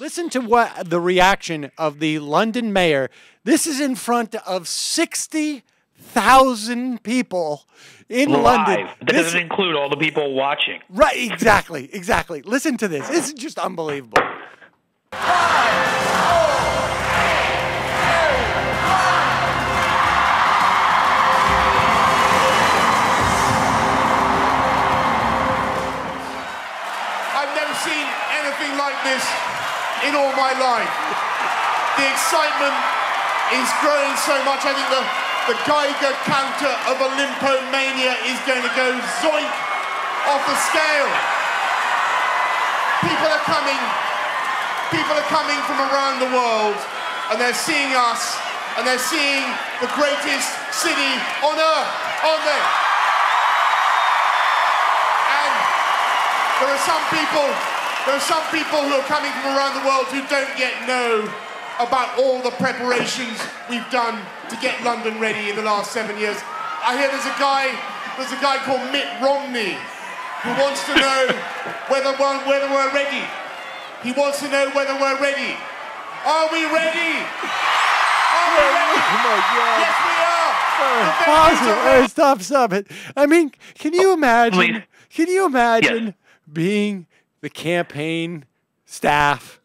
Listen to what the reaction of the London mayor. This is in front of 60,000 people in Live. London. That This- doesn't include all the people watching. right, exactly, exactly. Listen to this. This is just unbelievable. I've never seen anything like this in all my life. The excitement is growing so much. I think the, the Geiger counter of Olympomania is going to go zoink off the scale. People are coming. People are coming from around the world and they're seeing us and they're seeing the greatest city on earth, aren't they? And there are some people, there are some people who are coming from around the world who don't yet know about all the preparations we've done to get London ready in the last seven years. I hear there's a guy, there's a guy called Mitt Romney who wants to know whether we're, whether we're ready. He wants to know whether we're ready. Are we ready? Are we ready? Oh my God. Yes, we are. The Pause venues it. are All ready. right, stop, stop it. I mean, can you oh, imagine? please. Can you imagine Yes. being the campaign staff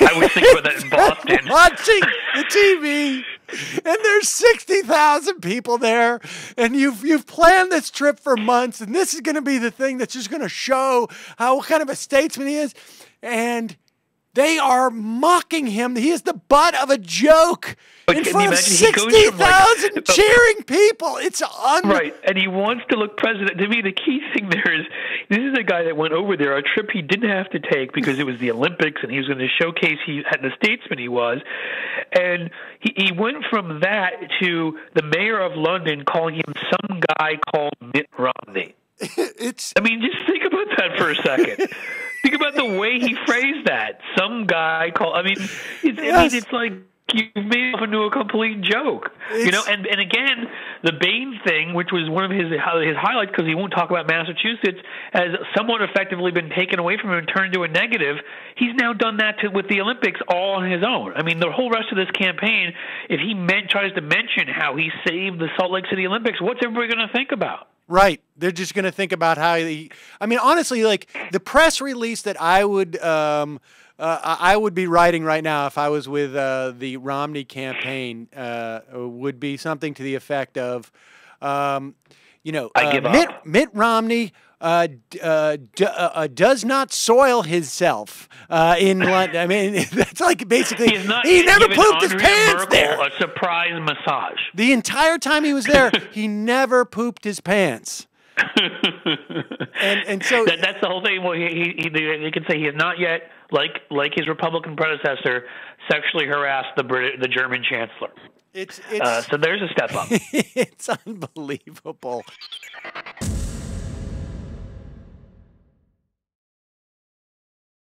I was thinking about that in Boston. watching the TV, and there's sixty thousand people there, and you've you've planned this trip for months, and this is going to be the thing that's just going to show how what kind of a statesman he is, and. They are mocking him. He is the butt of a joke But in can front you of imagine he goes like, cheering people. It's un- Right, and he wants to look president. To me, the key thing there is this is a guy that went over there a trip he didn't have to take because it was the Olympics, and he was going to showcase he had the statesman he was, and he, he went from that to the mayor of London calling him some guy called Mitt Romney. It's I mean, just think about that for a second. think about the way he phrased that. Some guy called. I mean, it's, I mean, it's like you've made it into a complete joke. you know, and and again, the Bain thing, which was one of his his highlights, because he won't talk about Massachusetts, has somewhat effectively been taken away from him and turned into a negative. He's now done that to, with the Olympics all on his own. I mean, the whole rest of this campaign, if he meant, tries to mention how he saved the Salt Lake City Olympics, what's everybody going to think about? Right. They're just going to think about how he. I mean, honestly, like the press release that I would, um, uh, I would be writing right now if I was with uh, the Romney campaign uh, would be something to the effect of, um, you know, I uh, Mitt. Mitt Romney. Uh, uh, uh, uh, does not soil himself uh, in London. I mean, that's like basically He, never pooped his pants Merkel there. A surprise massage. The entire time he was there, he never pooped his pants. and and so That, that's the whole thing. Well, he, he, he, can say he has not yet, like like his Republican predecessor, sexually harassed the Brit- the German chancellor. it's it's Uh, so there's a step up. it's unbelievable.